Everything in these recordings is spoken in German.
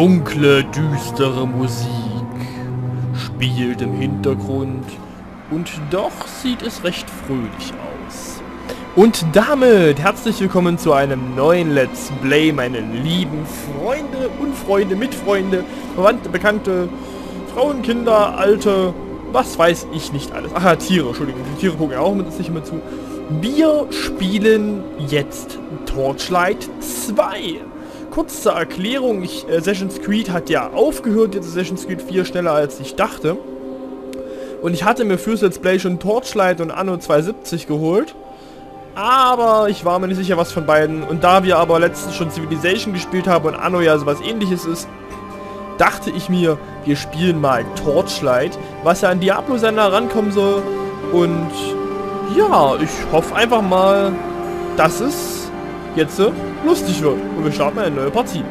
Dunkle, düstere Musik spielt im Hintergrund und doch sieht es recht fröhlich aus. Und damit herzlich willkommen zu einem neuen Let's Play, meine lieben Freunde, Unfreunde, Mitfreunde, Verwandte, Bekannte, Frauen, Kinder, Alte, was weiß ich nicht alles. Ach ja, Tiere, Entschuldigung, die Tiere gucken auch mit, uns nicht immer zu. Wir spielen jetzt Torchlight 2. Kurz zur Erklärung, ich, äh, Assassin's Creed hat ja aufgehört, jetzt Assassin's Creed 4 schneller als ich dachte. Und ich hatte mir fürs Let's Play schon Torchlight und Anno 270 geholt. Aber ich war mir nicht sicher, was von beiden. Und da wir aber letztens schon Civilization gespielt haben und Anno ja sowas ähnliches ist, dachte ich mir, wir spielen mal Torchlight, was ja an Diablo Sender rankommen soll. Und ja, ich hoffe einfach mal, dass es jetzt lustig wird. Und wir starten eine neue Partie.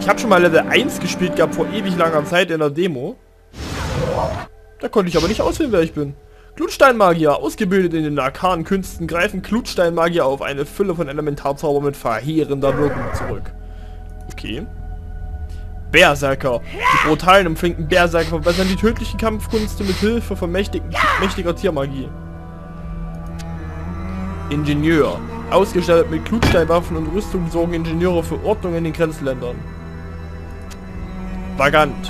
Ich habe schon mal Level 1 gespielt gehabt vor ewig langer Zeit in der Demo. Da konnte ich aber nicht auswählen, wer ich bin. Klutsteinmagier, ausgebildet in den arkanen Künsten, greifen Klutsteinmagier auf eine Fülle von Elementarzauber mit verheerender Wirkung zurück. Okay. Berserker. Die brutalen und Berserker verbessern die tödlichen Kampfkunste mit Hilfe von mächtigen, mächtiger Tiermagie. Ingenieur. Ausgestattet mit Klutsteinwaffen und Rüstung sorgen Ingenieure für Ordnung in den Grenzländern. Vagant.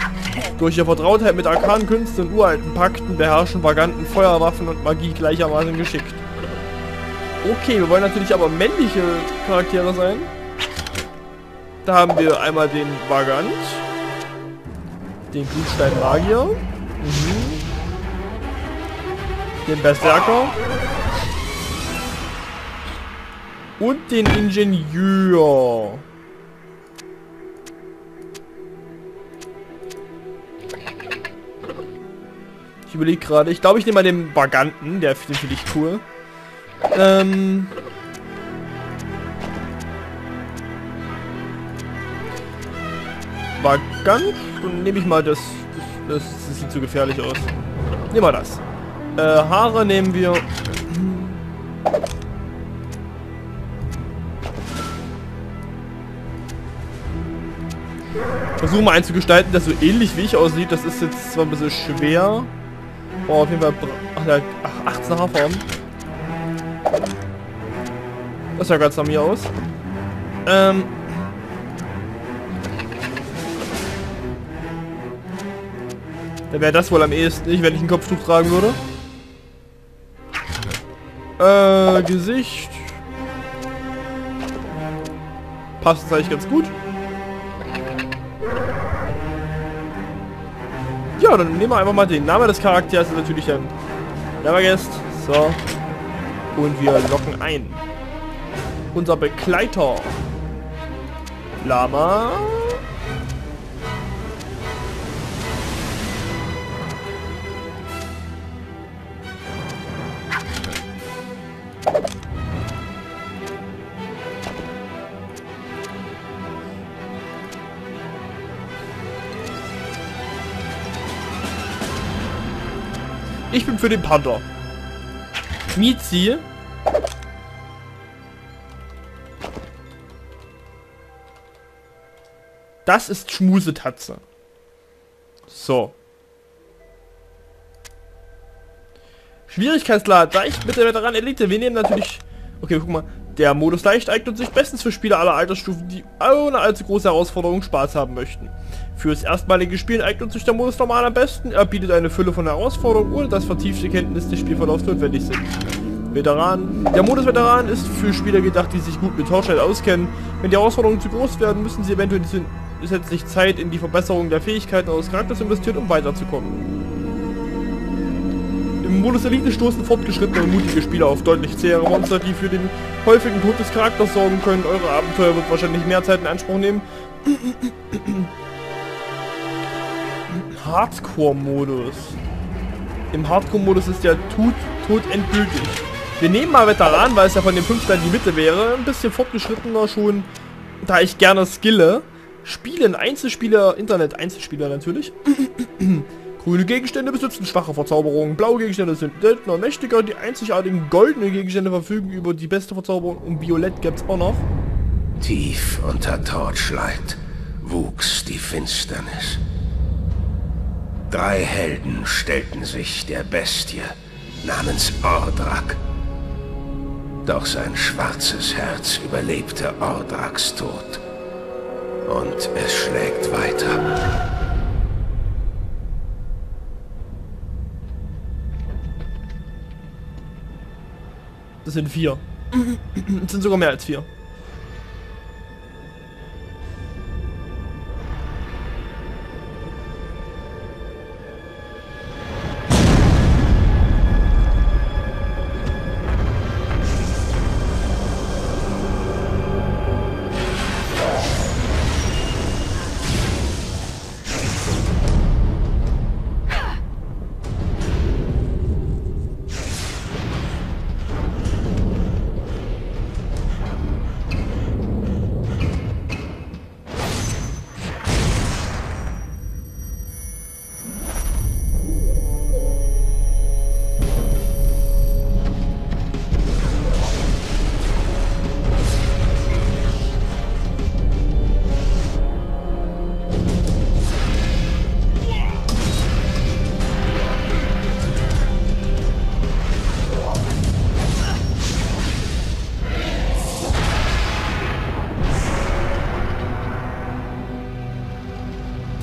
Durch ihre Vertrautheit mit arkanen Künsten und uralten Pakten beherrschen Vaganten Feuerwaffen und Magie gleichermaßen geschickt. Okay, wir wollen natürlich aber männliche Charaktere sein. Da haben wir einmal den Vagant. Den Blutstein Magier. Mhm. Den Berserker. Und den Ingenieur. Ich überlege gerade. Ich glaube, ich nehme mal den Vaganten. Der finde ich cool. Ähm... Vagant. Dann nehme ich mal das, das, das. sieht zu gefährlich aus. Nehmen wir das. Äh, Haare nehmen wir. Versuchen mal einzugestalten, das so ähnlich wie ich aussieht. Das ist jetzt zwar ein bisschen schwer. Boah, auf jeden Fall... Ach, ja, 18 Haarfarben. Das sah ganz nach mir aus. Ähm... Dann wäre das wohl am ehesten nicht, wenn ich ein Kopftuch tragen würde. Äh, Gesicht. Passt das eigentlich ganz gut. Ja, dann nehmen wir einfach mal den Namen des Charakters, ist natürlich ein Neverguest. So. Und wir locken ein. Unser Begleiter. Lama. Ich bin für den Panther. Mizi. Das ist Schmusetatze. So. Schwierigkeitsgrad leicht mit der Veteran Elite. Wir nehmen natürlich... Okay, guck mal. Der Modus leicht eignet sich bestens für Spieler aller Altersstufen, die ohne allzu große Herausforderungen Spaß haben möchten. Fürs erstmalige Spielen eignet sich der Modus normal am besten. Er bietet eine Fülle von Herausforderungen, ohne dass vertiefte Kenntnisse des Spielverlaufs notwendig sind. Veteran. Der Modus Veteran ist für Spieler gedacht, die sich gut mit Torchlight auskennen. Wenn die Herausforderungen zu groß werden, müssen sie eventuell zusätzlich Zeit in die Verbesserung der Fähigkeiten eures Charakters investieren, um weiterzukommen. Im Modus Elite stoßen fortgeschrittene und mutige Spieler auf deutlich zähere Monster, die für den häufigen Tod des Charakters sorgen können. Eure Abenteuer wird wahrscheinlich mehr Zeit in Anspruch nehmen. Hardcore-Modus. Im Hardcore-Modus ist der Tod, Tod endgültig. Wir nehmen mal Veteran, weil es ja von den 5 die Mitte wäre. Ein bisschen fortgeschrittener schon, da ich gerne skille. Spielen Einzelspieler, Internet-Einzelspieler natürlich. Grüne Gegenstände besitzen schwache Verzauberungen, blaue Gegenstände sind seltener mächtiger, die einzigartigen goldenen Gegenstände verfügen über die beste Verzauberung und Violett gibt's auch noch. Tief unter Torchlight wuchs die Finsternis. Drei Helden stellten sich der Bestie namens Ordrak. Doch sein schwarzes Herz überlebte Ordraks Tod. Und es schlägt weiter. Das sind vier. Das sind sogar mehr als vier.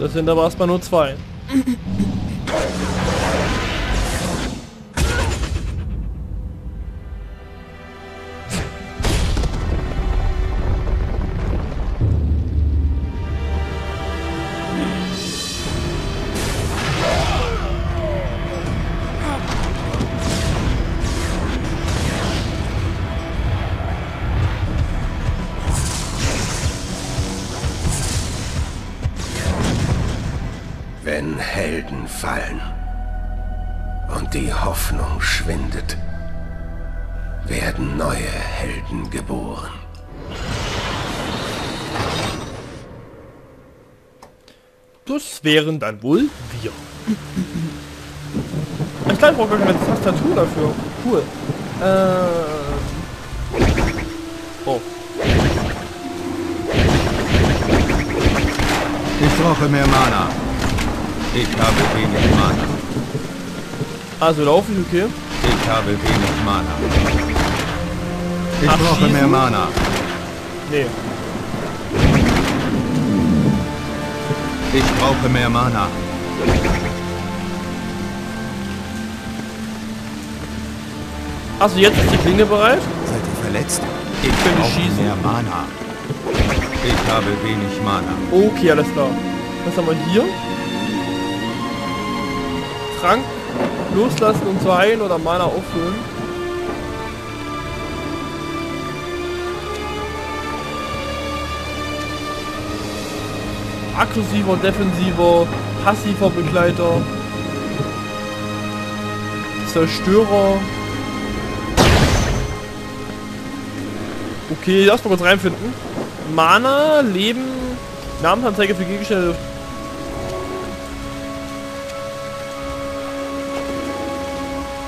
Sind aber erstmal nur zwei. Fallen und die Hoffnung schwindet, werden neue Helden geboren. Das wären dann wohl wir. Ich glaube, ich brauche gar keine Tastatur dafür. Cool. Äh. Oh. Ich brauche mehr Mana. Ich habe wenig Mana. Also laufen, okay. Ich habe wenig Mana. Ich Ach, brauche mehr Mana. Nee. Ich brauche mehr Mana. Also jetzt ist die Klinge bereit. Seid ihr verletzt? Ich brauche schießen. mehr Mana. Ich habe wenig Mana. Okay, alles klar. Was haben wir hier? Trank loslassen und zu heilen oder Mana auffüllen. Aggressiver, defensiver, passiver Begleiter. Zerstörer. Okay, lass mal kurz reinfinden. Mana, Leben, Namensanzeige für Gegenstände.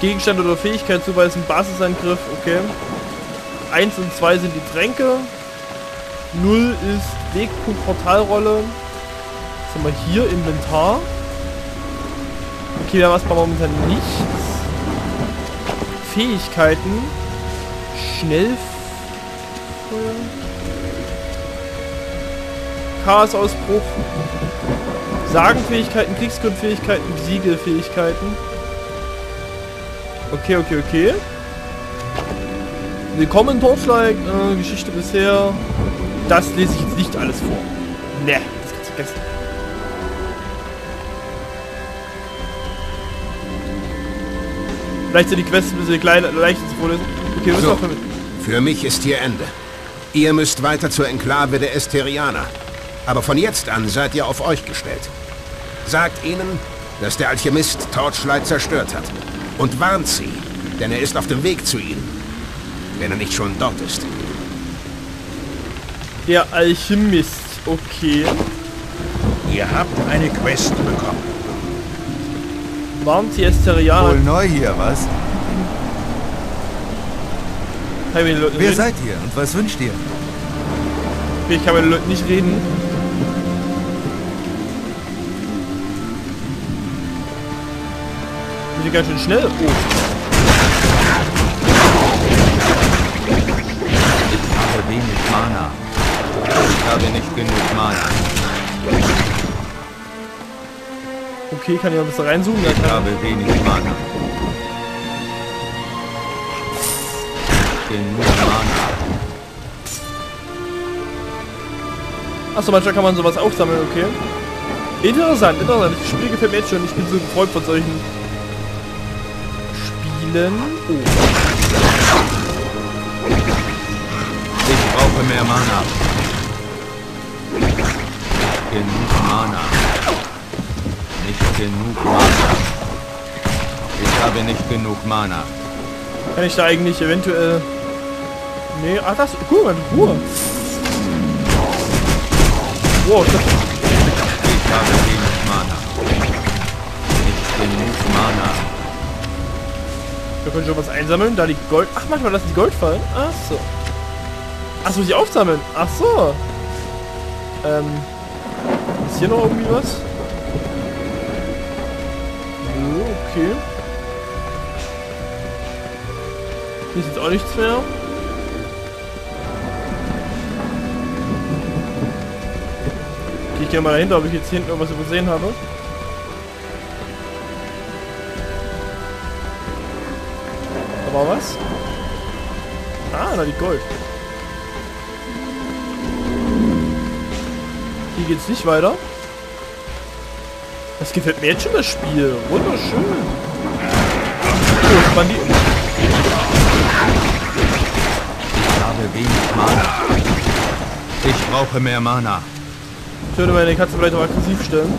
Gegenstand oder Fähigkeit zuweisen, Basisangriff, okay. 1 und 2 sind die Tränke. 0 ist Wegpunkt Portalrolle. Was haben wir hier? Inventar. Okay, haben erstmal momentan nichts. Fähigkeiten. Schnellfeuer. Chaosausbruch. Sagenfähigkeiten, Kriegsgrundfähigkeiten, Siegelfähigkeiten. Okay, okay, okay. Willkommen Torchlight, äh, Geschichte bisher. Das lese ich jetzt nicht alles vor. Ne, das kannst du vergessen. Vielleicht sind die Quests ein bisschen kleiner, leichter zu vorlesen. Okay, was So. Für mich ist hier Ende. Ihr müsst weiter zur Enklave der Esterianer. Aber von jetzt an seid ihr auf euch gestellt. Sagt ihnen, dass der Alchemist Torchlight zerstört hat. Und warnt sie, denn er ist auf dem Weg zu ihnen. Wenn er nicht schon dort ist. Der Alchemist. Okay. Ihr habt eine Quest bekommen. Warnt die Esterianer. Wohl neu hier, was? Wer seid ihr und was wünscht ihr? Ich kann mit den Leuten nicht reden. Die sind ganz schön schnell. Oh. Ich habe wenig Mana. Ich habe nicht genug Mana. Okay, kann ich noch ein bisschen reinzoomen? Ich habe wenig Mana. Genug Mana. Achso, manchmal kann man sowas aufsammeln, okay. Interessant, interessant. Das Spiel gefällt mir jetzt schon. Ich bin so Freund von solchen Spielen. Oh. Ich brauche mehr Mana. Genug Mana. Nicht genug Mana. Ich habe nicht genug Mana. Kann ich da eigentlich eventuell... Nee, ach das... Guck mal, Ruhe. Wow, das, Ich habe wenig Mana. Nicht genug Mana. Wir können schon was einsammeln. Da liegt Gold. Ach, manchmal lassen die Gold fallen. Ach so. Ach so, die aufsammeln. Ach so. Ähm... Ist hier noch irgendwie was? Nö, okay. Hier ist jetzt auch nichts mehr. Ich gehe mal dahinter, ob ich jetzt hinten irgendwas übersehen habe. War was. Ah, da liegt Gold. Hier geht's nicht weiter. Das gefällt mir jetzt schon das Spiel. Wunderschön. Oh, die. Ich habe wenig Mana. Ich brauche mehr Mana. Ich würde meine Katze vielleicht auch aggressiv stellen.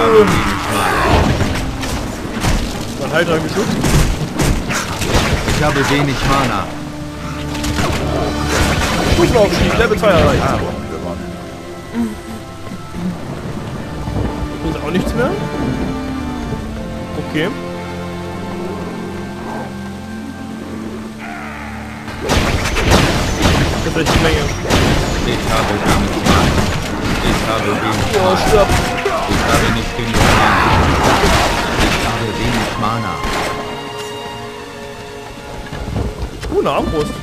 Mana. Mein Halter geschützt. Ich habe wenig Mana. Fußballaufstieg, Level 2 erreicht. Hier ist auch nichts mehr. Okay. Das ist echt Menge. Ich habe wenig Mana. Ich habe wenig Oh, Mana. stirb. Ich habe nicht genug Mana. Ich habe wenig Mana. Uh, eine Armbrust.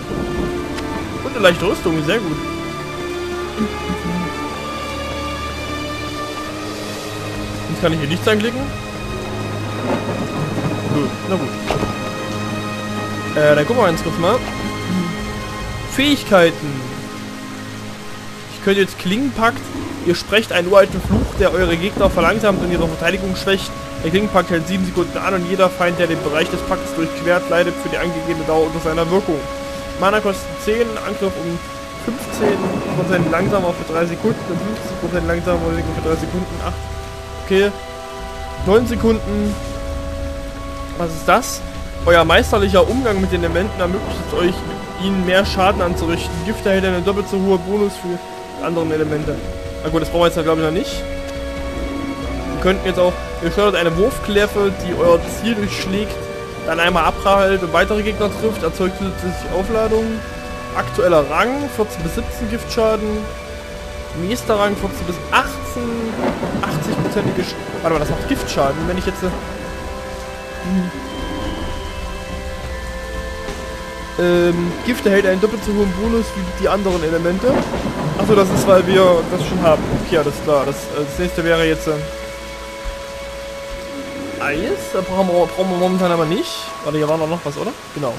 Und eine leichte Rüstung, sehr gut. Jetzt kann ich hier nichts anklicken. Na gut. Äh, dann gucken wir ganz kurz mal. Fähigkeiten. Ich könnte jetzt Klingenpakt. Ihr sprecht einen uralten Fluch, der eure Gegner verlangsamt und ihre Verteidigung schwächt. Der Klingenpakt hält 7 Sekunden an und jeder Feind, der den Bereich des Paktes durchquert, leidet für die angegebene Dauer unter seiner Wirkung. Mana kostet 10, Angriff um 15% langsamer für 3 Sekunden und 50% langsamer für 3 Sekunden. 8. Okay. 9 Sekunden. Was ist das? Euer meisterlicher Umgang mit den Elementen ermöglicht es euch, ihnen mehr Schaden anzurichten. Gift erhält einen doppelt so hohe Bonus für anderen Elemente. Na gut, das brauchen wir jetzt glaube ich noch nicht. Wir könnten jetzt auch, ihr steuert eine Wurfkläffe, die euer Ziel durchschlägt, dann einmal abprallt und weitere Gegner trifft, erzeugt zusätzliche Aufladung. Aktueller Rang, 14 bis 17 Giftschaden. Nächster Rang 14 bis 18, 80-prozentige... Sch Warte mal, das macht Giftschaden. Wenn ich jetzt... äh, Ähm, Gift erhält einen doppelt so hohen Bonus wie die anderen Elemente. Achso, das ist, weil wir das schon haben. Okay, alles klar. Das, äh, das nächste wäre jetzt... Äh, Eis. Da brauchen wir, brauchen wir momentan aber nicht. Warte, hier war noch was, oder? Genau.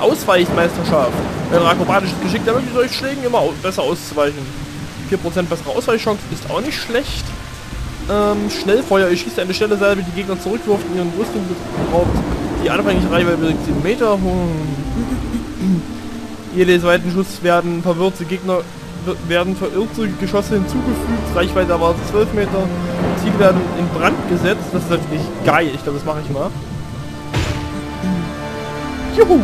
Ausweichmeisterschaft. Euer akrobatisches Geschick ermöglicht euch Schlägen immer besser auszuweichen. 4% bessere Ausweichchance ist auch nicht schlecht. Ähm, Schnellfeuer. Ihr schießt eine schnelle Salbe, die Gegner zurückwirft und ihren Rüstung beraubt. Die anfängliche Reichweite beträgt 7 Meter. Jede zweiten Schuss werden verwirrte Gegner werden verirrte Geschosse hinzugefügt. Reichweite war 12 Meter. Ziele werden in Brand gesetzt. Das ist natürlich geil. Ich glaube, das mache ich mal. Juhu!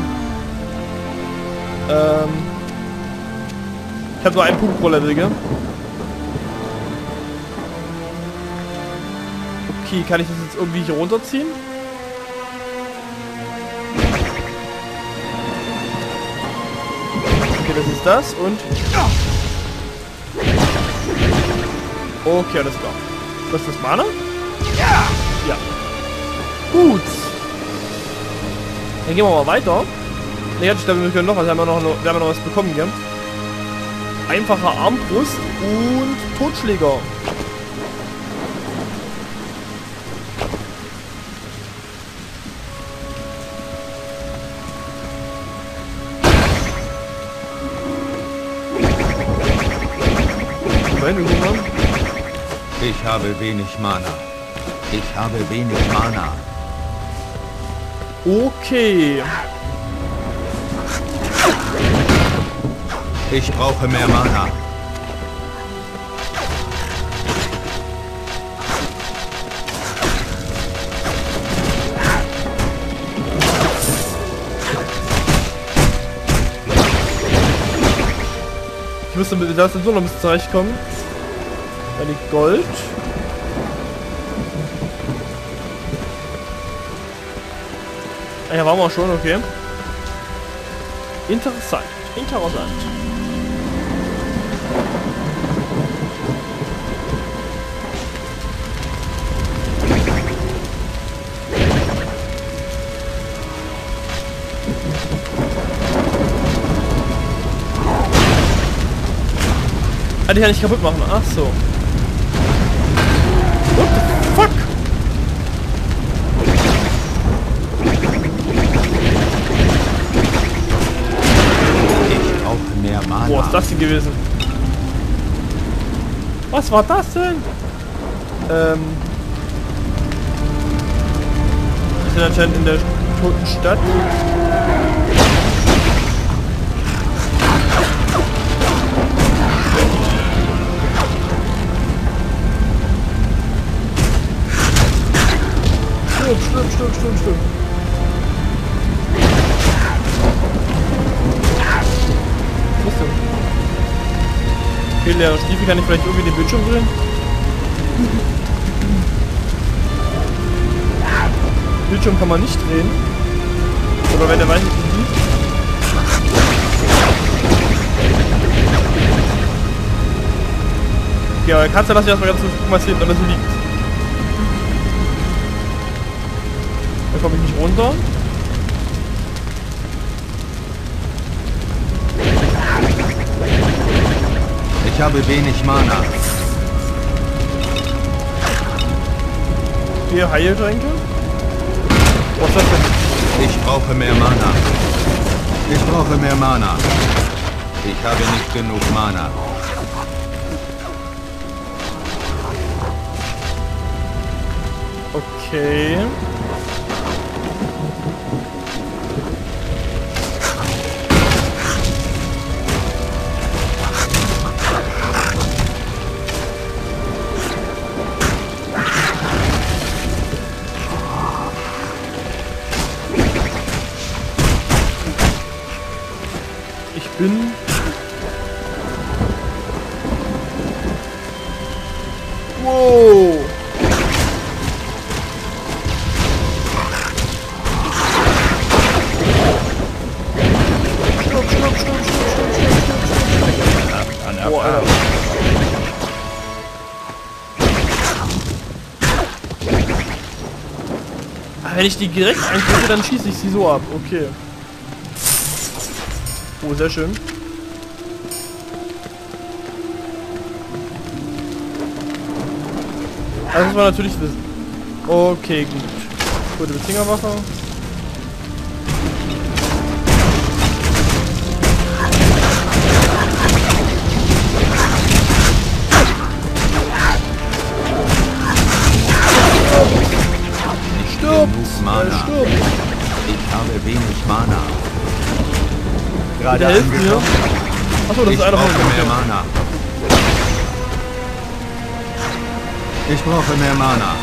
Ähm. Ich habe nur einen Punkt pro Level, gell? Okay, kann ich das jetzt irgendwie hier runterziehen? Okay, das ist das und... Okay, alles klar. Was ist das Mana? Ja. Ja. Gut. Dann gehen wir mal weiter. Ne, ich glaube, wir können noch was. Wir haben ja noch, wir haben ja noch was bekommen, gell? Einfacher Armbrust und Totschläger. Ich habe wenig Mana. Ich habe wenig Mana. Okay. Ich brauche mehr Mana. Ich müsste mit der so noch ein bisschen zurechtkommen. Da liegt Gold. Ah, ja, waren wir schon, okay. Interessant. Interessant. Ah, die kann ich kaputt machen. Ach so. What the fuck? Ich brauche mehr Mana. Boah, ist das denn gewesen? Was war das denn? Ähm. Wir sind anscheinend in der toten Stadt. Stimmt, stimmt, stimmt, stimmt, stimmt. Was denn? Okay, leere Stiefel kann ich vielleicht irgendwie den Bildschirm drehen? Bildschirm kann man nicht drehen. Oder wenn der weiß nicht wie. Okay, aber kannst du das erstmal ganz kurz gucken, was hier so liegt. Komme ich nicht runter. Ich habe wenig Mana. Hier Heiltränke. Was ist das denn? Ich brauche mehr Mana. Ich brauche mehr Mana. Ich habe nicht genug Mana. Okay. Bin Wow. Stopp, stopp, stopp, Erfahrung. Alter. Wenn ich die direkt einklicke, dann schieße ich sie so ab. Okay. Oh, sehr schön. Das muss man natürlich wissen. Okay, gut. Gute Bezingerwache. Stirbt! Genug Mana. Er stirbt! Ich habe wenig Mana. Gerade Der hilft mir. angekommen. Achso, das Ich ist einer von mehr. Mana. Ich brauche mehr Mana.